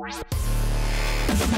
we